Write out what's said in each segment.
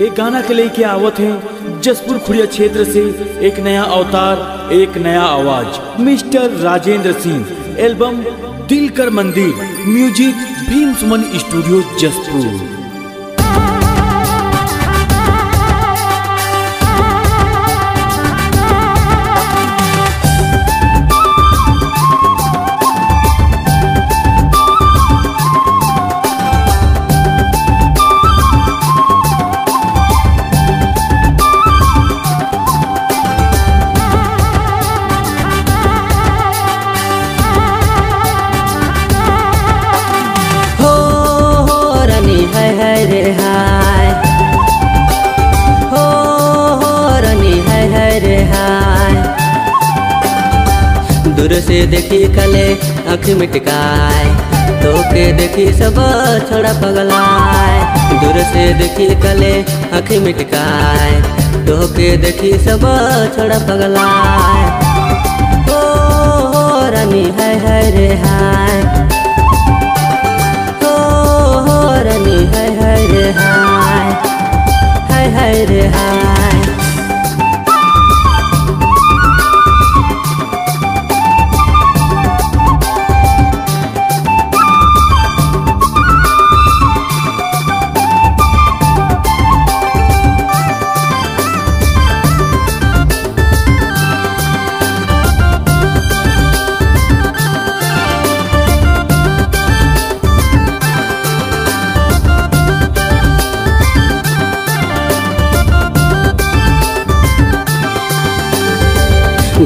एक गाना के लेके आवत है, जसपुर खुड़िया क्षेत्र से एक नया अवतार, एक नया आवाज़। Mister Rajendra Singh, album Dil Kar Mandir, music Bhim Suman studio, Jaspur. हाय हो हो, रानी हाय हाय रे हाय दूर से देखी कले आँख मिटकाय तो के देखी सब छोड़ा पगलाय दूर से देखी कले आँख मिटकाय तो के देखी सब छोड़ा पगलाय हो हो, रानी हाय हाय रे हाय हो हो हाय हाय हाय रे हाय।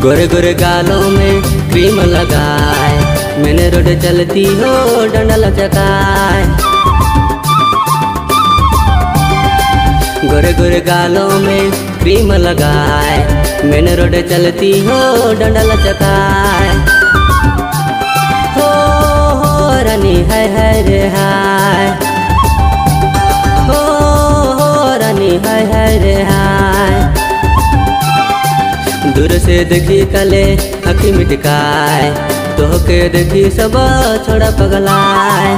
गोरे गोरे गालों में क्रीम लगाए। मैंने रोड चलती हो डंडा लचकाए गोरे गोरे गालों में क्रीम लगाए। मैंने रोड चलती हो डंडा लचकाए हो हो, रानी हाय हाय रे हाय। हो हो, रानी हाय हाय रे हाय। दूर से देखी कले अखी मिटकाय तो के देखी सब छोड़ा पगलाय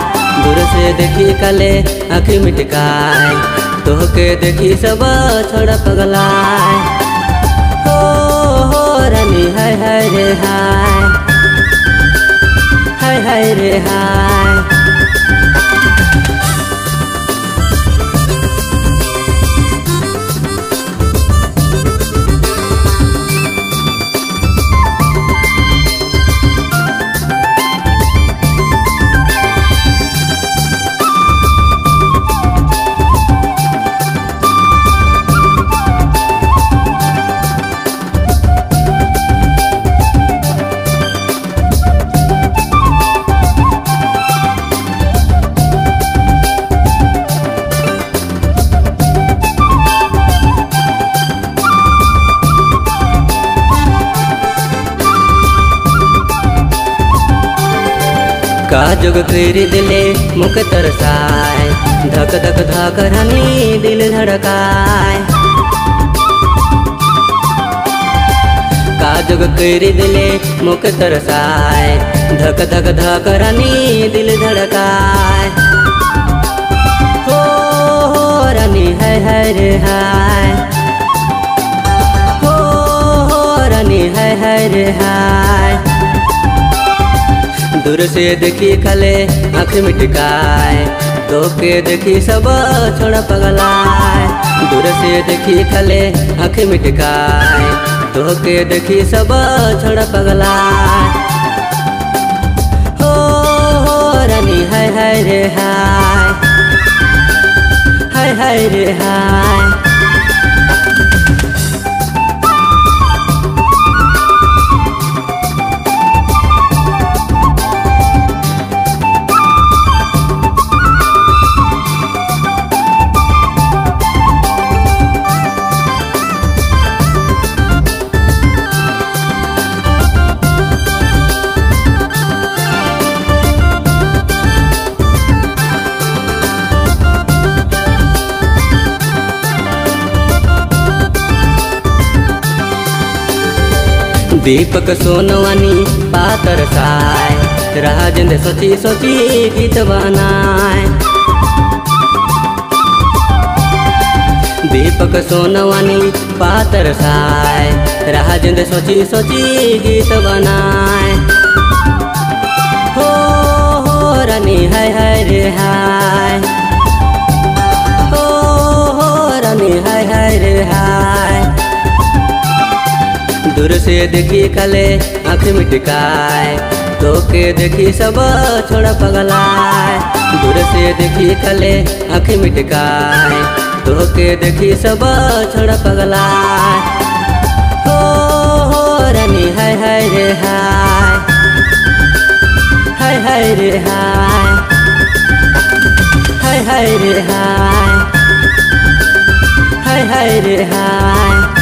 दूर से देखी कले अखी मिटकाय तो के देखी सब छोड़ा पगलाय हो हो, रानी, हाय हाय रे हाय। हाय हाय रे हाय। काजुग कर दिले मुख तरसाय धक धक धक रानी दिल धड़काय काजुग कर दिले मुख तरसाय धक धक धक रानी दिल धड़काय हो हो, रानी हाय हाय रे हाय हो हो, रानी हाय हाय हाय दूर से देखी खले आँख मिटकाए तो के देखी सब छोड़ा पगलाए। दूर से देखी खले आँख मिटकाए तो के देखी सब छोड़ा पगलाए। हाय हाय रे हाय। हाय हाय रे हाय। दीपक सोनवानी, पातर साय। राजेंद्र सोची सोची गीत बनाए दीपक सोनवानी, पातर साय। राजेंद्र सोची सोची गीत बनाए हो हो, रानी, हाय हाय रे, हाय। दूर से देखी कले, आँख मिटकाए। तो के देखी सब छोड़ा पगलाए। दूर से देखी कले, आँख मिटकाए। तो के देखी सब छोड़ा पगलाए। हो हो रानी, हाय हाय रे, हाय। हाय हाय रे, हाय। हाय हाय रे, हाय। हाय हाय रे, हाय।